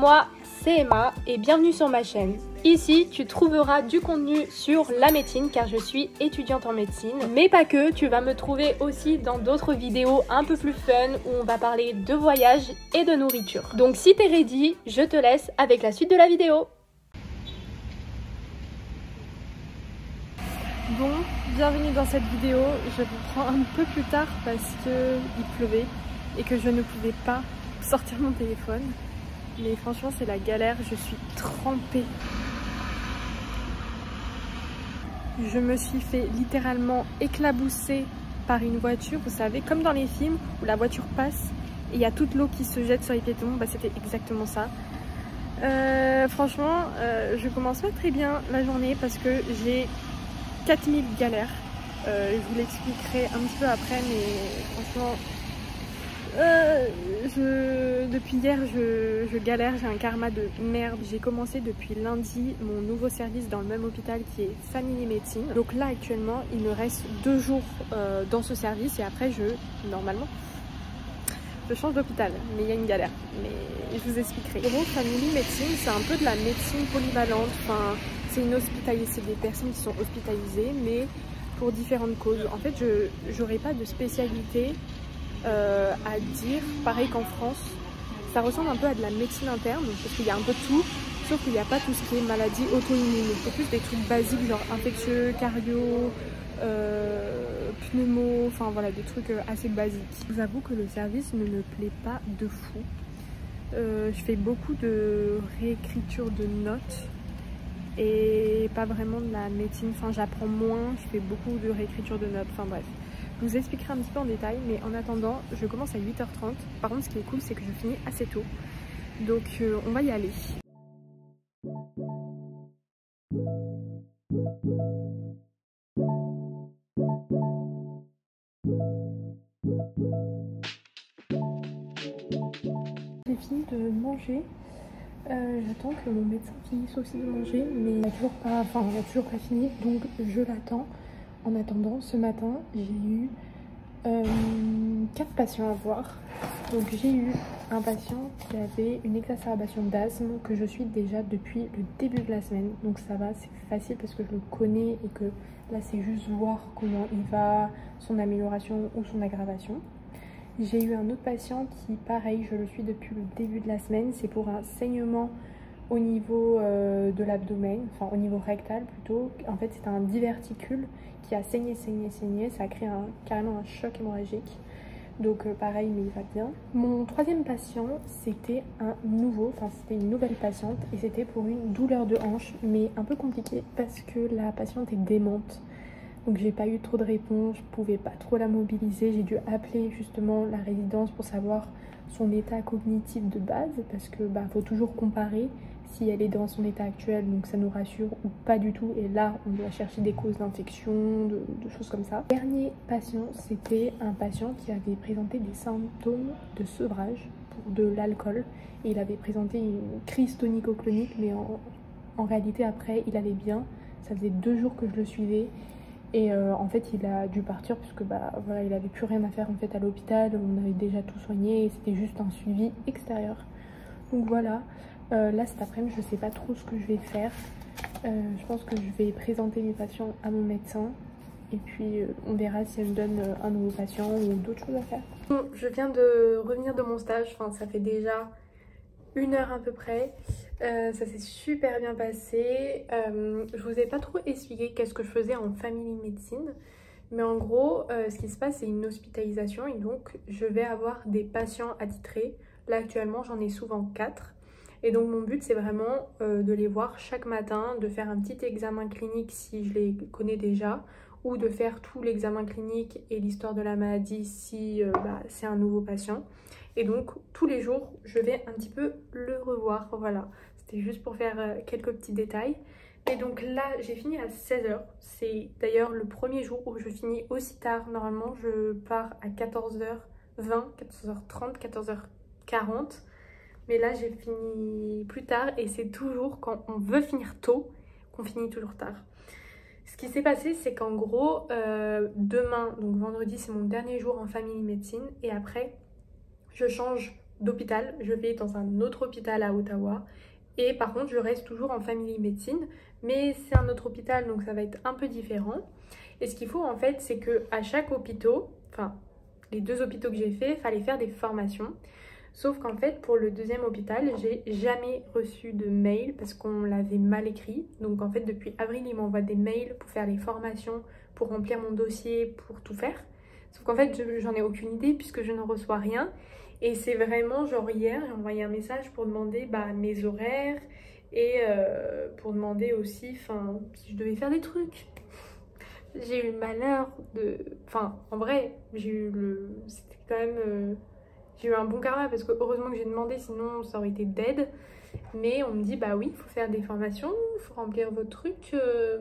Moi c'est Emma et bienvenue sur ma chaîne. Ici, tu trouveras du contenu sur la médecine car je suis étudiante en médecine. Mais pas que, tu vas me trouver aussi dans d'autres vidéos un peu plus fun où on va parler de voyage et de nourriture. Donc si t'es ready, je te laisse avec la suite de la vidéo. Bon, bienvenue dans cette vidéo. Je vous prends un peu plus tard parce que il pleuvait et que je ne pouvais pas sortir mon téléphone. Mais franchement, c'est la galère. Je suis trempée. Je me suis fait littéralement éclabousser par une voiture. Vous savez, comme dans les films où la voiture passe et il y a toute l'eau qui se jette sur les piétons. Bah, C'était exactement ça. Euh, franchement, euh, je commence pas très bien la journée parce que j'ai 4000 galères. Euh, je vous l'expliquerai un petit peu après, mais franchement, euh, je, depuis hier, je, galère, j'ai un karma de merde. J'ai commencé depuis lundi mon nouveau service dans le même hôpital qui est Family Médecine. Donc là, actuellement, il me reste deux jours euh, dans ce service et après, je, normalement, je change d'hôpital. Mais il y a une galère. Mais je vous expliquerai. En gros, Family Médecine, c'est un peu de la médecine polyvalente. Enfin, c'est une hospitalisée, des personnes qui sont hospitalisées, mais pour différentes causes. En fait, je n'aurai pas de spécialité euh, à dire, pareil qu'en France. Ça ressemble un peu à de la médecine interne, parce qu'il y a un peu de tout, sauf qu'il n'y a pas tout ce qui est maladie auto-immune. C'est plus des trucs basiques, genre infectieux, cardio, euh, pneumo, enfin voilà, des trucs euh, assez basiques. Je vous avoue que le service ne me plaît pas de fou. Je fais beaucoup de réécriture de notes et pas vraiment de la médecine. Enfin, j'apprends moins, je fais beaucoup de réécriture de notes. Enfin bref, je vous expliquerai un petit peu en détail, mais en attendant, je commence à 8h30. Par contre, ce qui est cool, c'est que je finis assez tôt. Donc, euh, on va y aller. J'ai fini de manger. Euh, J'attends que mon médecin finisse aussi de manger, mais il n'a toujours pas, enfin, a toujours pas fini, donc je l'attends. En attendant, ce matin, j'ai eu euh, quatre patients à voir. Donc j'ai eu un patient qui avait une exacerbation d'asthme que je suis déjà depuis le début de la semaine. Donc ça va, c'est facile parce que je le connais et que là c'est juste voir comment il va, son amélioration ou son aggravation. J'ai eu un autre patient qui, pareil, je le suis depuis le début de la semaine. C'est pour un saignement au niveau euh, de l'abdomen, enfin au niveau rectal plutôt. En fait, c'est un diverticule qui a saigné, saigné, saigné. Ça a créé un, carrément un choc hémorragique. Donc euh, pareil, mais il va bien. Mon troisième patient, c'était un nouveau, enfin c'était une nouvelle patiente et c'était pour une douleur de hanche, mais un peu compliqué parce que la patiente est démente. Donc j'ai pas eu trop de réponses, je pouvais pas trop la mobiliser. J'ai dû appeler justement la résidence pour savoir son état cognitif de base parce que bah faut toujours comparer si elle est dans son état actuel, donc ça nous rassure ou pas du tout. Et là, on doit chercher des causes d'infection, de, choses comme ça. Dernier patient, c'était un patient qui avait présenté des symptômes de sevrage pour de l'alcool. Il avait présenté une crise tonico-clonique, mais en, réalité, après, il allait bien. Ça faisait deux jours que je le suivais. Et euh, en fait, il a dû partir puisque bah voilà, il avait plus rien à faire en fait à l'hôpital. On avait déjà tout soigné c'était juste un suivi extérieur. Donc voilà. Euh, là cet après-midi, je sais pas trop ce que je vais faire. Euh, je pense que je vais présenter mes patients à mon médecin et puis on verra si elle me donne un nouveau patient ou d'autres choses à faire. Je viens de revenir de mon stage. Enfin, ça fait déjà une heure à peu près. Euh, ça s'est super bien passé. Euh, je vous ai pas trop expliqué qu'est-ce que je faisais en family médecine. Mais en gros, euh, ce qui se passe, c'est une hospitalisation et donc je vais avoir des patients attitrés. Là, actuellement, j'en ai souvent 4. Et donc, mon but, c'est vraiment de les voir chaque matin, de faire un petit examen clinique si je les connais déjà, ou de faire tout l'examen clinique et l'histoire de la maladie si bah, c'est un nouveau patient. Et donc, tous les jours, je vais un petit peu le revoir. Voilà, c'était juste pour faire euh, quelques petits détails. Et donc là, j'ai fini à 16h. C'est d'ailleurs le premier jour où je finis aussi tard. Normalement, je pars à 14h20, 14h30, 14h40. Mais là, j'ai fini plus tard et c'est toujours quand on veut finir tôt qu'on finit toujours tard. Ce qui s'est passé, c'est qu'en gros, euh, demain, donc vendredi, c'est mon dernier jour en famille médecine. Et après, je change d'hôpital. Je vais dans un autre hôpital à Ottawa. Et par contre, je reste toujours en family médecine. Mais c'est un autre hôpital, donc ça va être un peu différent. Et ce qu'il faut en fait, c'est que à chaque hôpital, enfin les deux hôpitaux que j'ai fait, fallait faire des formations. Sauf qu'en fait, pour le deuxième hôpital, j'ai jamais reçu de mail parce qu'on l'avait mal écrit. Donc en fait, depuis avril, il m'envoie des mails pour faire les formations, pour remplir mon dossier, pour tout faire. Sauf qu'en fait, j'en ai aucune idée puisque je ne reçois rien. Et c'est vraiment, genre hier, j'ai envoyé un message pour demander bah, mes horaires et euh, pour demander aussi si je devais faire des trucs. J'ai eu le malheur de... Enfin, en vrai, j'ai eu le... C'était quand même... Euh, j'ai eu un bon karma parce que heureusement que j'ai demandé, sinon ça aurait été dead. Mais on me dit, bah oui, il faut faire des formations, il faut remplir vos trucs. Euh,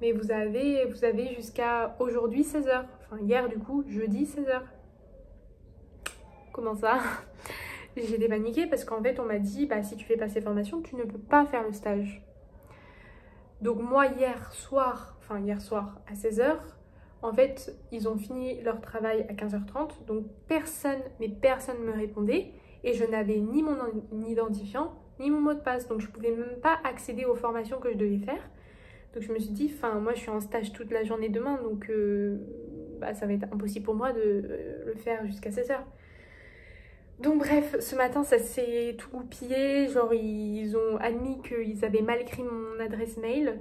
mais vous avez, vous avez jusqu'à aujourd'hui 16h. Enfin, hier du coup, jeudi 16h. Comment ça? J'étais paniquée parce qu'en fait, on m'a dit, bah si tu fais pas ces formations, tu ne peux pas faire le stage. Donc moi, hier soir, enfin hier soir à 16h, en fait, ils ont fini leur travail à 15h30, donc personne, mais personne ne me répondait, et je n'avais ni mon identifiant, ni mon mot de passe, donc je pouvais même pas accéder aux formations que je devais faire. Donc je me suis dit, enfin moi je suis en stage toute la journée demain, donc euh, bah, ça va être impossible pour moi de euh, le faire jusqu'à 16h. Donc bref, ce matin ça s'est tout goupillé, genre ils ont admis qu'ils avaient mal écrit mon adresse mail,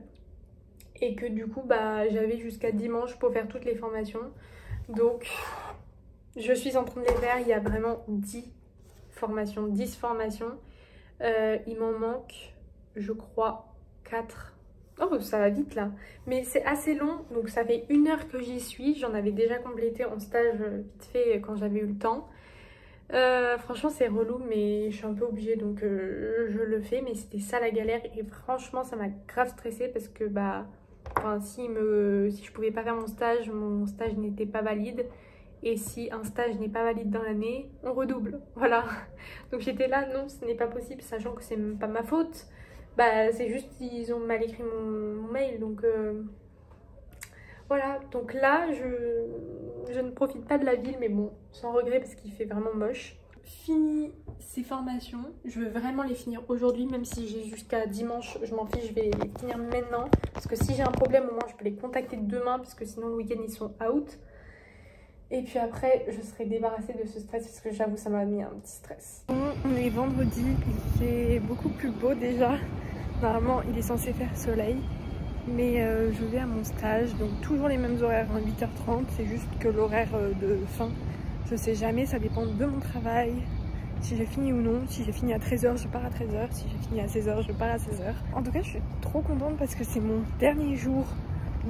et que du coup bah j'avais jusqu'à dimanche pour faire toutes les formations donc je suis en train de les faire il y a vraiment 10 formations 10 formations euh, il m'en manque je crois 4 Oh, ça va vite là. Mais c'est assez long, donc ça fait une heure que j'y suis. J'en avais déjà complété en stage vite fait quand j'avais eu le temps. Euh, franchement, c'est relou, mais je suis un peu obligée, donc euh, je le fais. Mais c'était ça la galère, et franchement, ça m'a grave stressée parce que bah Enfin, si, si je pouvais pas faire mon stage, mon stage n'était pas valide. Et si un stage n'est pas valide dans l'année, on redouble. Voilà. Donc j'étais là, non, ce n'est pas possible, sachant que c'est pas ma faute. Bah, c'est juste ils ont mal écrit mon, mail. Donc euh, voilà. Donc là, je ne profite pas de la ville, mais bon, sans regret parce qu'il fait vraiment moche fini ces formations. Je veux vraiment les finir aujourd'hui, même si j'ai jusqu'à dimanche, je m'en fiche, je vais les finir maintenant. Parce que si j'ai un problème, au moins je peux les contacter demain, parce que sinon le week-end ils sont out. Et puis après, je serai débarrassée de ce stress, parce que j'avoue, ça m'a mis un petit stress. On est vendredi, il fait beaucoup plus beau déjà. Normalement, il est censé faire soleil. Mais euh, je vais à mon stage, donc toujours les mêmes horaires, 8h30, c'est juste que l'horaire euh, de fin je sais jamais, ça dépend de mon travail, si j'ai fini ou non. Si j'ai fini à 13h, je pars à 13h. Si j'ai fini à 16h, je pars à 16h. En tout cas, je suis trop contente parce que c'est mon dernier jour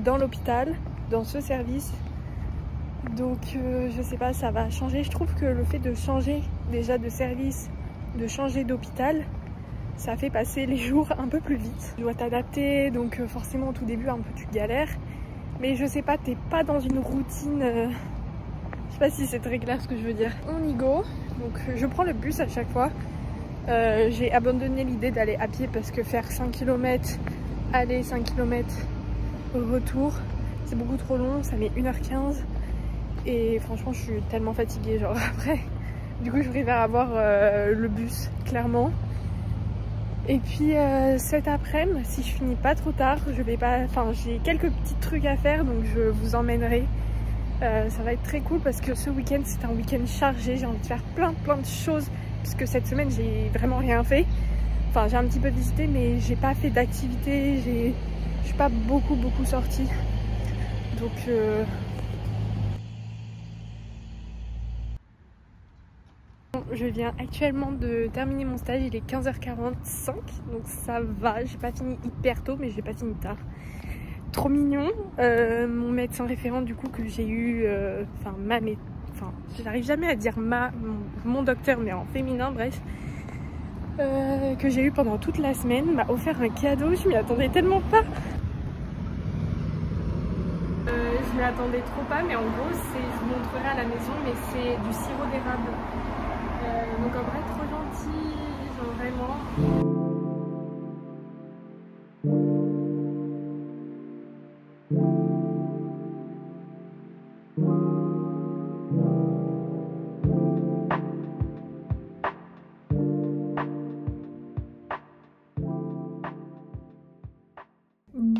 dans l'hôpital, dans ce service. Donc, euh, je sais pas, ça va changer. Je trouve que le fait de changer déjà de service, de changer d'hôpital, ça fait passer les jours un peu plus vite. Tu dois t'adapter, donc euh, forcément au tout début un peu tu galères. Mais je sais pas, t'es pas dans une routine... Euh, je sais pas si c'est très clair ce que je veux dire. On y go. Donc je prends le bus à chaque fois. Euh, j'ai abandonné l'idée d'aller à pied parce que faire 5 km aller 5 km retour c'est beaucoup trop long, ça met 1h15 et franchement je suis tellement fatiguée genre après du coup je préfère avoir euh, le bus clairement et puis euh, cet après-midi si je finis pas trop tard je vais pas enfin j'ai quelques petits trucs à faire donc je vous emmènerai euh, ça va être très cool parce que ce week-end c'est un week-end chargé, j'ai envie de faire plein plein de choses puisque cette semaine j'ai vraiment rien fait. Enfin j'ai un petit peu visité mais j'ai pas fait d'activité, je suis pas beaucoup beaucoup sortie. Donc euh... Je viens actuellement de terminer mon stage, il est 15h45 donc ça va, j'ai pas fini hyper tôt mais j'ai pas fini tard trop mignon. Euh, mon médecin référent du coup que j'ai eu, euh, enfin ma enfin j'arrive jamais à dire ma, mon, docteur mais en féminin bref, euh, que j'ai eu pendant toute la semaine m'a offert un cadeau, je m'y attendais tellement pas. je m'y attendais trop pas mais en gros je vous montrerai à la maison mais c'est du sirop d'érable. donc en vrai trop gentil, genre vraiment.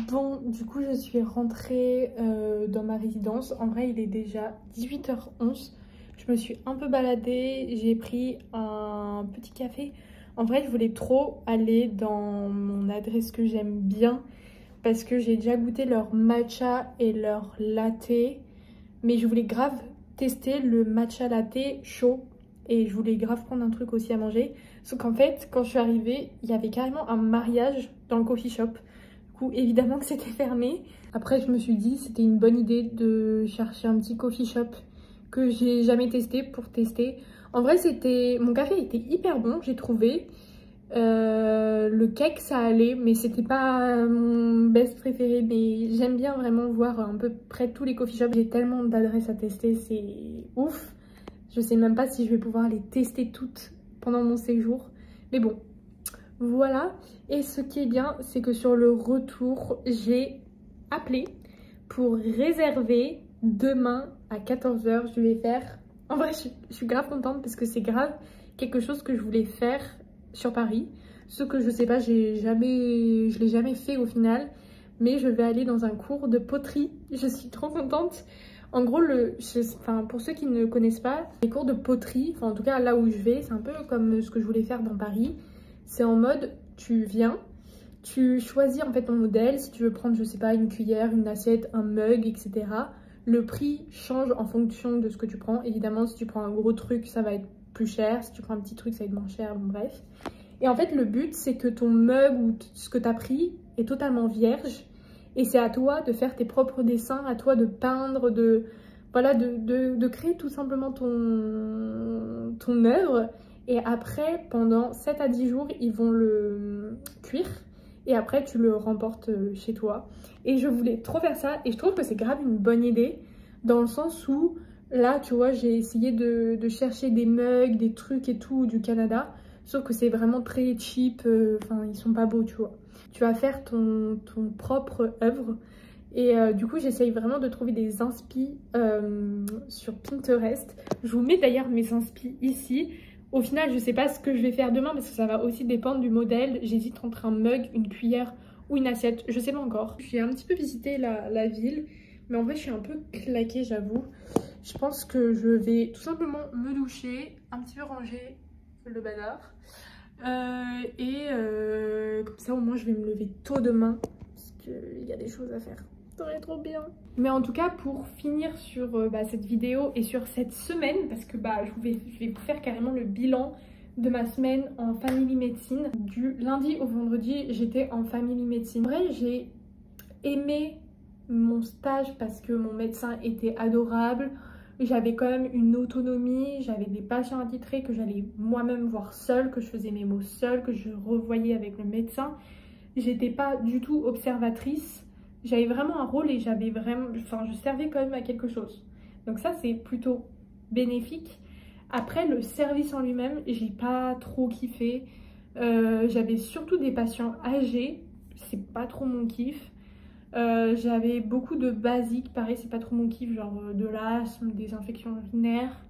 Bon, du coup, je suis rentrée euh, dans ma résidence. En vrai, il est déjà 18h11. Je me suis un peu baladée. J'ai pris un petit café. En vrai, je voulais trop aller dans mon adresse que j'aime bien parce que j'ai déjà goûté leur matcha et leur latte. Mais je voulais grave tester le matcha latte chaud et je voulais grave prendre un truc aussi à manger. Sauf qu'en fait, quand je suis arrivée, il y avait carrément un mariage dans le coffee shop. Évidemment que c'était fermé. Après, je me suis dit c'était une bonne idée de chercher un petit coffee shop que j'ai jamais testé pour tester. En vrai, c'était mon café était hyper bon, j'ai trouvé. Euh, le cake ça allait mais c'était pas mon best préféré mais j'aime bien vraiment voir un peu près tous les coffee shops j'ai tellement d'adresses à tester c'est ouf je sais même pas si je vais pouvoir les tester toutes pendant mon séjour mais bon voilà et ce qui est bien c'est que sur le retour j'ai appelé pour réserver demain à 14h je vais faire en vrai je, suis grave contente parce que c'est grave quelque chose que je voulais faire sur Paris. Ce que je sais pas, j'ai jamais, je l'ai jamais fait au final. Mais je vais aller dans un cours de poterie. Je suis trop contente. En gros, le, pour ceux qui ne connaissent pas, les cours de poterie, en tout cas là où je vais, c'est un peu comme ce que je voulais faire dans Paris. C'est en mode, tu viens, tu choisis en fait ton modèle, si tu veux prendre, je sais pas, une cuillère, une assiette, un mug, etc. Le prix change en fonction de ce que tu prends. Évidemment, si tu prends un gros truc, ça va être plus cher. Si tu prends un petit truc, ça va être moins cher. Bon, bref. Et en fait, le but, c'est que ton mug ou ce que tu as pris est totalement vierge. Et c'est à toi de faire tes propres dessins, à toi de peindre, de, voilà, de, de, créer tout simplement ton, ton œuvre. Et après, pendant 7 à 10 jours, ils vont le cuire. Et après, tu le remportes chez toi. Et je voulais trop faire ça. Et je trouve que c'est grave une bonne idée. Dans le sens où Là, tu vois, j'ai essayé de, chercher des mugs, des trucs et tout du Canada. Sauf que c'est vraiment très cheap. Euh, enfin, ils sont pas beaux, tu vois. Tu vas faire ton, ton propre œuvre. Et euh, du coup, j'essaye vraiment de trouver des inspi euh, sur Pinterest. Je vous mets d'ailleurs mes inspi ici. Au final, je sais pas ce que je vais faire demain parce que ça va aussi dépendre du modèle. J'hésite entre un mug, une cuillère ou une assiette. Je sais pas encore. J'ai un petit peu visité la, la ville. Mais en vrai, je suis un peu claquée, j'avoue. Je pense que je vais tout simplement me doucher, un petit peu ranger le bazar. Euh, et euh, comme ça, au moins, je vais me lever tôt demain. Parce qu'il y a des choses à faire. Trop bien. Mais en tout cas, pour finir sur euh, bah, cette vidéo et sur cette semaine, parce que bah, je, vais, je vais vous faire carrément le bilan de ma semaine en family médecine. Du lundi au vendredi, j'étais en family médecine. En vrai, j'ai aimé mon stage parce que mon médecin était adorable j'avais quand même une autonomie, j'avais des patients attitrés que j'allais moi-même voir seule, que je faisais mes mots seule, que je revoyais avec le médecin. J'étais pas du tout observatrice, j'avais vraiment un rôle et j'avais vraiment, enfin je servais quand même à quelque chose. Donc ça c'est plutôt bénéfique. Après le service en lui-même, j'ai pas trop kiffé. Euh, j'avais surtout des patients âgés, c'est pas trop mon kiff. Euh, j'avais beaucoup de basiques, pareil, c'est pas trop mon kiff, genre euh, de l'asthme, des infections urinaires.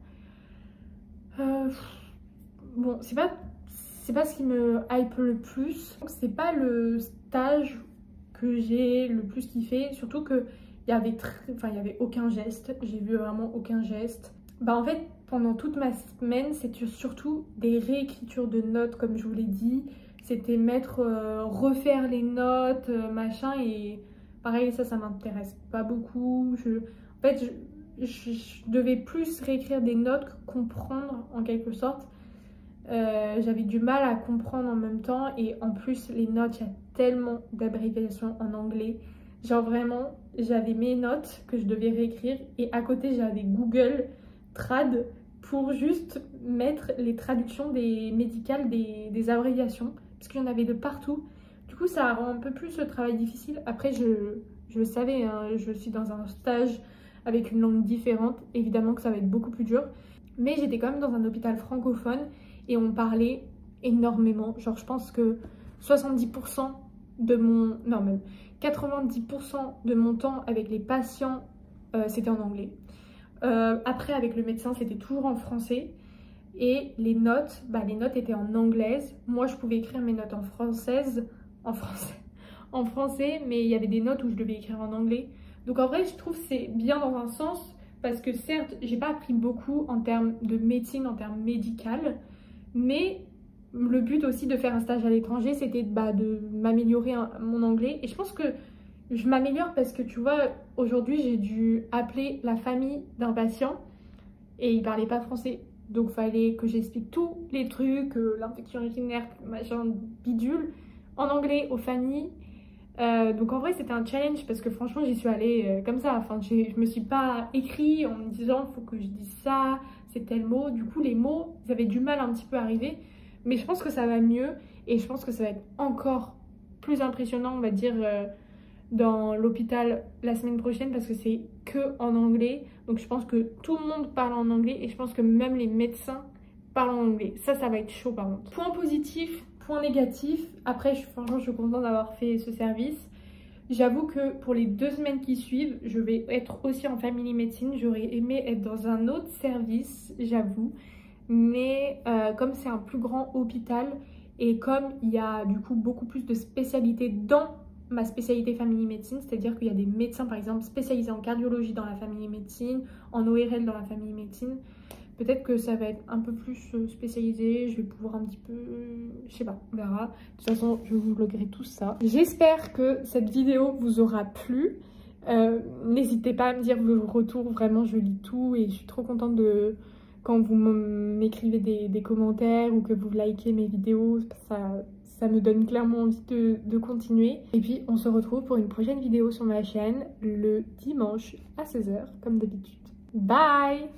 Bon, c'est pas, c'est pas ce qui me hype le plus. C'est pas le stage que j'ai le plus kiffé, surtout que il y avait enfin, il y avait aucun geste, j'ai vu vraiment aucun geste. Bah en fait, pendant toute ma semaine, c'était surtout des réécritures de notes, comme je vous l'ai dit. C'était mettre, refaire les notes, machin, et Pareil, ça, ça m'intéresse pas beaucoup. Je, en fait, je, devais plus réécrire des notes que comprendre en quelque sorte. Euh, j'avais du mal à comprendre en même temps et en plus les notes, il y a tellement d'abréviations en anglais. Genre vraiment, j'avais mes notes que je devais réécrire et à côté j'avais Google Trad pour juste mettre les traductions des médicales des, des abréviations parce qu'il y en avait de partout. Du coup, ça rend un peu plus le travail difficile. Après, je, je le savais, hein, je suis dans un stage avec une langue différente. Évidemment que ça va être beaucoup plus dur. Mais j'étais quand même dans un hôpital francophone et on parlait énormément. Genre, je pense que 70% de mon... Non, même 90% de mon temps avec les patients, euh, c'était en anglais. Euh, après, avec le médecin, c'était toujours en français. Et les notes, bah, les notes étaient en anglaise. Moi, je pouvais écrire mes notes en française, en français, en français, mais il y avait des notes où je devais écrire en anglais. Donc en vrai, je trouve c'est bien dans un sens parce que certes, j'ai pas appris beaucoup en termes de médecine, en termes médical, mais le but aussi de faire un stage à l'étranger, c'était bah, de m'améliorer mon anglais. Et je pense que je m'améliore parce que tu vois, aujourd'hui, j'ai dû appeler la famille d'un patient et il parlait pas français. Donc, fallait que j'explique tous les trucs, euh, l'infection urinaire, machin, bidule, en anglais aux familles. Euh, donc en vrai c'était un challenge parce que franchement j'y suis allée euh, comme ça, enfin je me suis pas écrit en me disant faut que je dise ça, c'est tel mot, du coup les mots ils avaient du mal un petit peu à arriver mais je pense que ça va mieux et je pense que ça va être encore plus impressionnant on va dire euh, dans l'hôpital la semaine prochaine parce que c'est que en anglais donc je pense que tout le monde parle en anglais et je pense que même les médecins parlent en anglais, ça ça va être chaud par contre. Point positif, Point négatif, après je, franchement je suis contente d'avoir fait ce service. J'avoue que pour les deux semaines qui suivent, je vais être aussi en family médecine. J'aurais aimé être dans un autre service, j'avoue. Mais euh, comme c'est un plus grand hôpital et comme il y a du coup beaucoup plus de spécialités dans ma spécialité family médecine, c'est-à-dire qu'il y a des médecins par exemple spécialisés en cardiologie dans la famille médecine, en ORL dans la famille médecine, Peut-être que ça va être un peu plus euh, spécialisé, je vais pouvoir un petit peu... Je sais pas, on verra. De toute façon, je vous vloguerai tout ça. J'espère que cette vidéo vous aura plu. Euh, n'hésitez pas à me dire vos retours, vraiment je lis tout et je suis trop contente de quand vous m'écrivez des, commentaires ou que vous likez mes vidéos, ça, me donne clairement envie de, continuer. Et puis on se retrouve pour une prochaine vidéo sur ma chaîne le dimanche à 16h comme d'habitude. Bye.